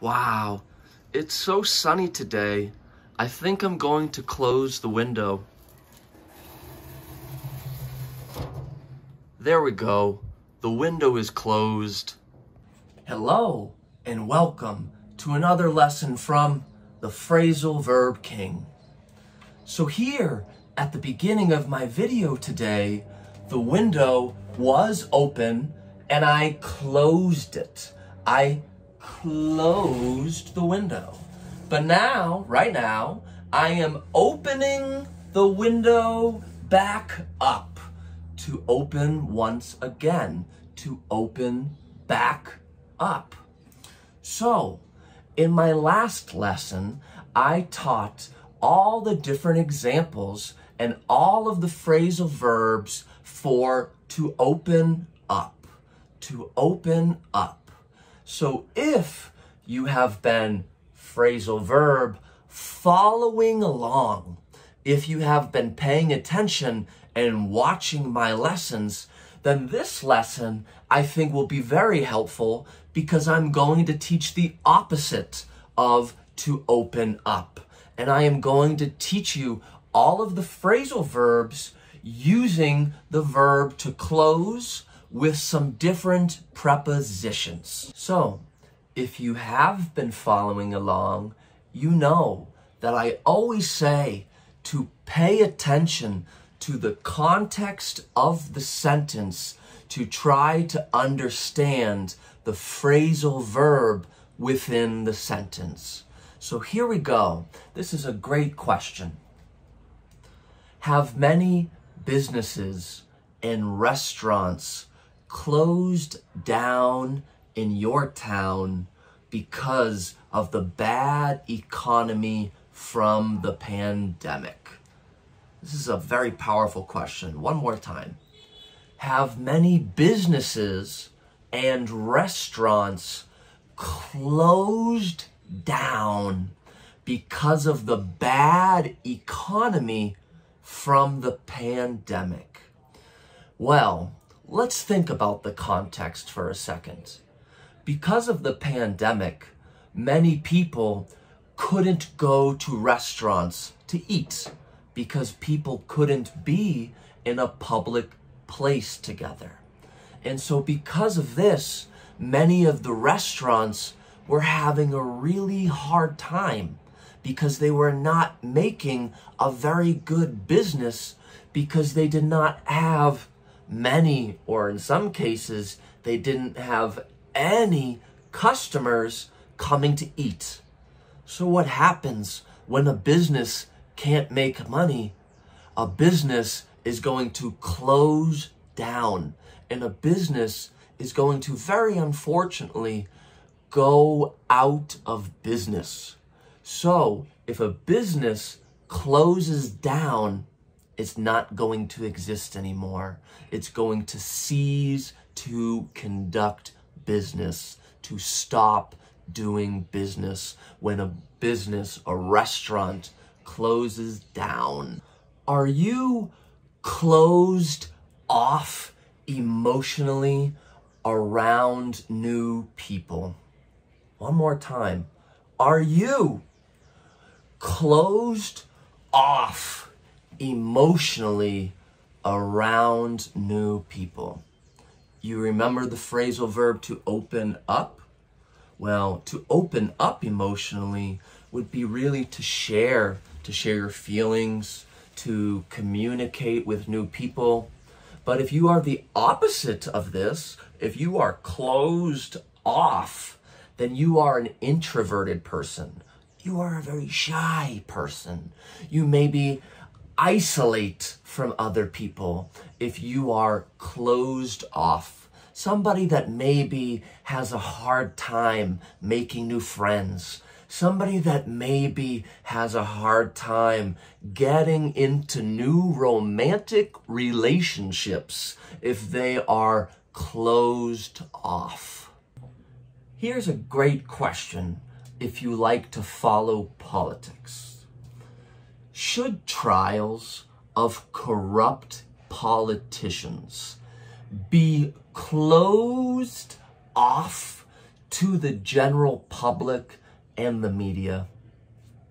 Wow, it's so sunny today. I think I'm going to close the window. There we go. The window is closed. Hello, and welcome to another lesson from the Phrasal Verb King. So here, at the beginning of my video today, the window was open and I closed it. I closed the window. But now, right now, I am opening the window back up to open once again, to open back up. So, in my last lesson, I taught all the different examples and all of the phrasal verbs for to open up, to open up. So if you have been phrasal verb following along, if you have been paying attention and watching my lessons, then this lesson I think will be very helpful because I'm going to teach the opposite of to open up. And I am going to teach you all of the phrasal verbs using the verb to close with some different prepositions. So, if you have been following along, you know that I always say to pay attention to the context of the sentence to try to understand the phrasal verb within the sentence. So here we go. This is a great question. Have many businesses and restaurants closed down in your town because of the bad economy from the pandemic? This is a very powerful question. One more time. Have many businesses and restaurants closed down because of the bad economy from the pandemic? Well, let's think about the context for a second. Because of the pandemic, many people couldn't go to restaurants to eat because people couldn't be in a public place together. And so, because of this, many of the restaurants were having a really hard time because they were not making a very good business because they did not have many, or in some cases, they didn't have any customers coming to eat. So, what happens when a business can't make money? A business is going to close down, and a business is going to very unfortunately go out of business. So, if a business closes down, it's not going to exist anymore. It's going to cease to conduct business, to stop doing business when a business, a restaurant, closes down. Are you closed off emotionally around new people? One more time. Are you closed off emotionally around new people. You remember the phrasal verb to open up? Well, to open up emotionally would be really to share, to share your feelings, to communicate with new people. But if you are the opposite of this, if you are closed off, then you are an introverted person you are a very shy person. You maybe isolate from other people if you are closed off. Somebody that maybe has a hard time making new friends. Somebody that maybe has a hard time getting into new romantic relationships if they are closed off. Here's a great question if you like to follow politics. Should trials of corrupt politicians be closed off to the general public and the media?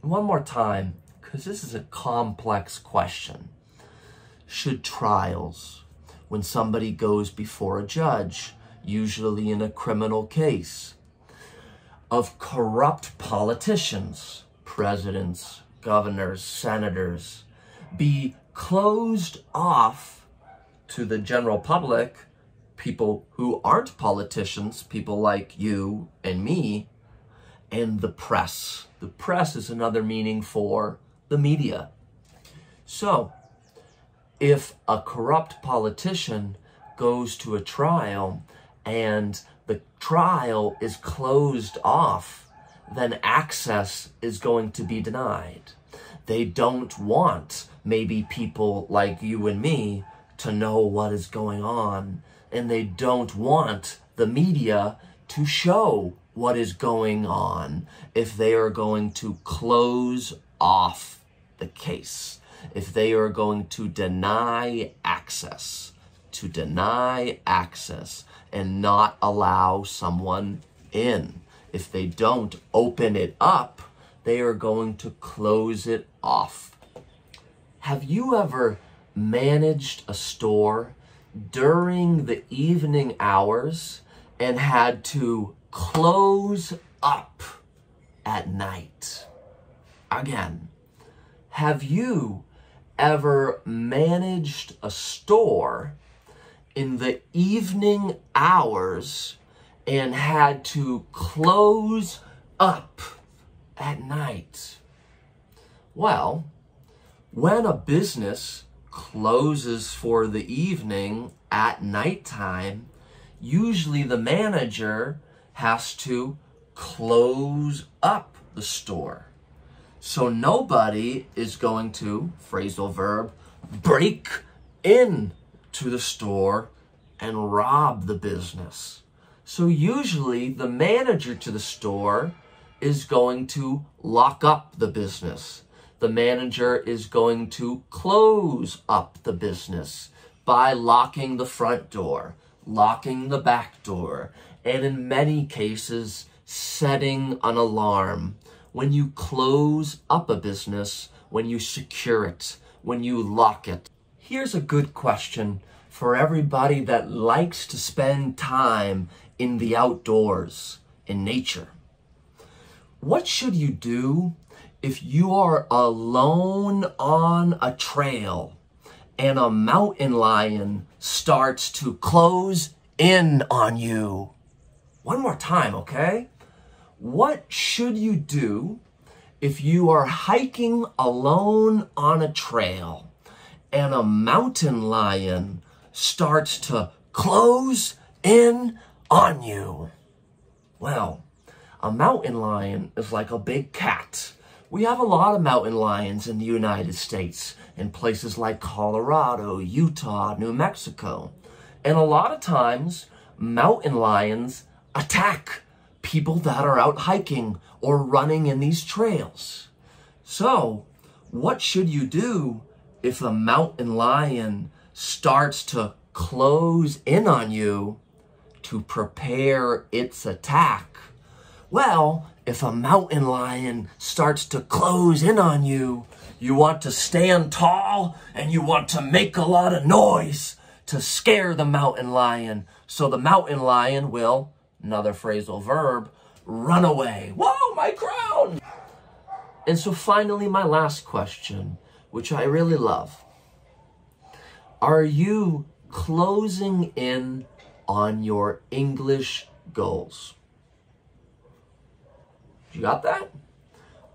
One more time, because this is a complex question. Should trials, when somebody goes before a judge, usually in a criminal case, of corrupt politicians, presidents, governors, senators, be closed off to the general public, people who aren't politicians, people like you and me, and the press. The press is another meaning for the media. So, if a corrupt politician goes to a trial and the trial is closed off, then access is going to be denied. They don't want maybe people like you and me to know what is going on, and they don't want the media to show what is going on if they are going to close off the case, if they are going to deny access, to deny access and not allow someone in. If they don't open it up, they are going to close it off. Have you ever managed a store during the evening hours and had to close up at night? Again, have you ever managed a store in the evening hours and had to close up at night. Well, when a business closes for the evening at nighttime, usually the manager has to close up the store. So nobody is going to, phrasal verb, break in to the store and rob the business. So usually the manager to the store is going to lock up the business. The manager is going to close up the business by locking the front door, locking the back door, and in many cases, setting an alarm. When you close up a business, when you secure it, when you lock it, Here's a good question for everybody that likes to spend time in the outdoors, in nature. What should you do if you are alone on a trail and a mountain lion starts to close in on you? One more time, okay? What should you do if you are hiking alone on a trail and a mountain lion starts to close in on you. Well, a mountain lion is like a big cat. We have a lot of mountain lions in the United States, in places like Colorado, Utah, New Mexico. And a lot of times, mountain lions attack people that are out hiking or running in these trails. So, what should you do if a mountain lion starts to close in on you to prepare its attack, well, if a mountain lion starts to close in on you, you want to stand tall and you want to make a lot of noise to scare the mountain lion. So the mountain lion will, another phrasal verb, run away. Whoa, my crown! And so finally, my last question which I really love. Are you closing in on your English goals? You got that?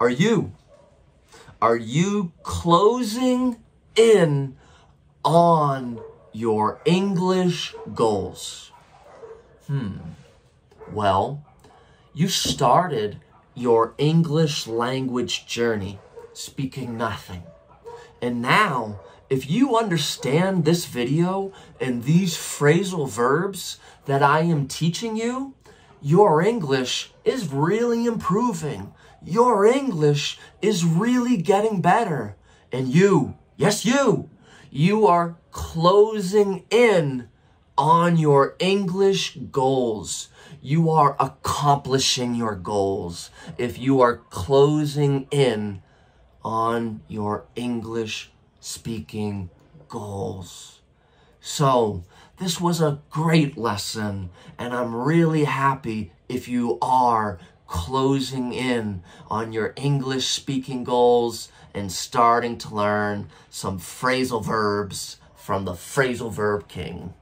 Are you? Are you closing in on your English goals? Hmm. Well, you started your English language journey speaking nothing. And now, if you understand this video and these phrasal verbs that I am teaching you, your English is really improving. Your English is really getting better. And you, yes, you, you are closing in on your English goals. you are accomplishing your goals, if you are closing in on your English speaking goals. So, this was a great lesson, and I'm really happy if you are closing in on your English speaking goals and starting to learn some phrasal verbs from the Phrasal Verb King.